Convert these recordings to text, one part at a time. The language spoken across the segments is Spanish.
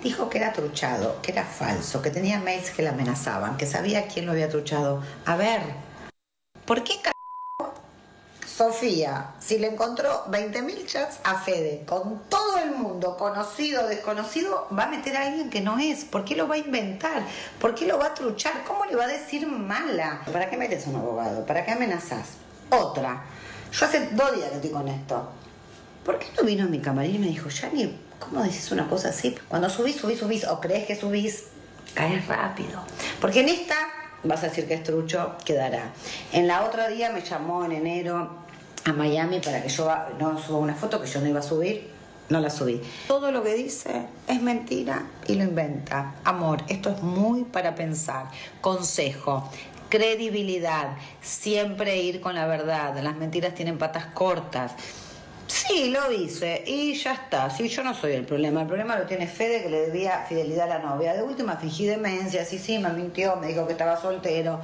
Dijo que era truchado, que era falso, que tenía mails que le amenazaban, que sabía quién lo había truchado. A ver, ¿por qué c Sofía, si le encontró 20.000 chats a Fede con todo el mundo, conocido, desconocido, va a meter a alguien que no es? ¿Por qué lo va a inventar? ¿Por qué lo va a truchar? ¿Cómo le va a decir mala? ¿Para qué metes a un abogado? ¿Para qué amenazas? Otra. Yo hace dos días que estoy con esto. ¿Por qué no vino a mi camarín y me dijo, Yani, ¿cómo dices una cosa así? Cuando subís, subís, subís, o crees que subís, caes rápido. Porque en esta vas a decir que es trucho, quedará. En la otra día me llamó en enero a Miami para que yo no suba una foto que yo no iba a subir. No la subí. Todo lo que dice es mentira y lo inventa. Amor, esto es muy para pensar. Consejo, credibilidad, siempre ir con la verdad. Las mentiras tienen patas cortas. Sí, lo hice y ya está. Sí, yo no soy el problema. El problema lo tiene Fede que le debía fidelidad a la novia. De última fingí demencia, sí, sí, me mintió, me dijo que estaba soltero.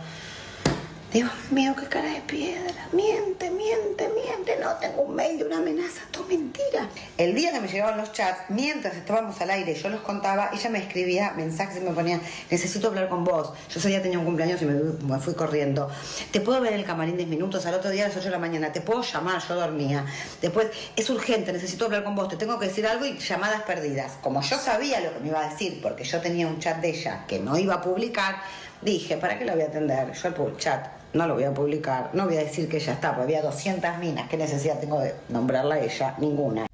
Dios mío, qué cara de piedra. Miente, miente, miente. No, tengo un mail de una amenaza. Todo mentira. El día que me llegaban los chats, mientras estábamos al aire, yo los contaba, ella me escribía mensajes y me ponía, necesito hablar con vos. Yo ese día tenía un cumpleaños y me, fui corriendo. Te puedo ver en el camarín 10 minutos, al otro día a las 8 de la mañana. Te puedo llamar, yo dormía. Después, es urgente, necesito hablar con vos, te tengo que decir algo y llamadas perdidas. Como yo sabía lo que me iba a decir, porque yo tenía un chat de ella que no iba a publicar, dije, ¿para qué la voy a atender? Yo el chat no lo voy a publicar, no voy a decir que ella está, porque había 200 minas, ¿qué necesidad tengo de nombrarla a ella? Ninguna.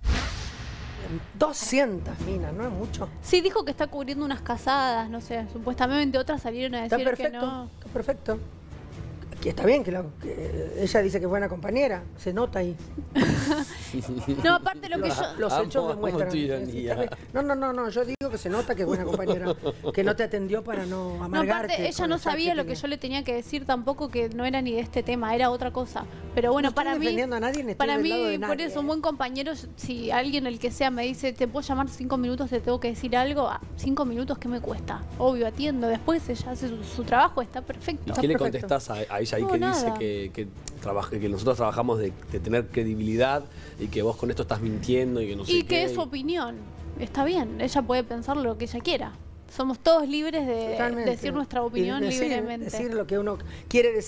200 minas, ¿no es mucho? Sí, dijo que está cubriendo unas casadas, no sé, supuestamente otras salieron a decir que no. Está perfecto que está bien, que, ella dice que es buena compañera, se nota ahí. no, aparte lo que yo... Los hechos demuestran. No, no, no, no, yo digo que se nota que es buena compañera, que no te atendió para no amargarte. No, aparte, ella no sabía lo que yo le tenía que decir tampoco, que no era ni de este tema, era otra cosa. Pero bueno, para mí... A nadie, para mí, por eso, un buen compañero, si alguien, el que sea, me dice, te puedo llamar cinco minutos, te tengo que decir algo, ah, cinco minutos, ¿qué me cuesta? Obvio, atiendo. Después ella hace su, trabajo, está perfecto. ¿Y qué le contestás a, a ella? ahí que dice que, que, que nosotros trabajamos de, tener credibilidad y que vos con esto estás mintiendo y que no sé Y que es su opinión. Está bien, ella puede pensar lo que ella quiera. Somos todos libres de decir nuestra opinión libremente. Decir lo que uno quiere decir.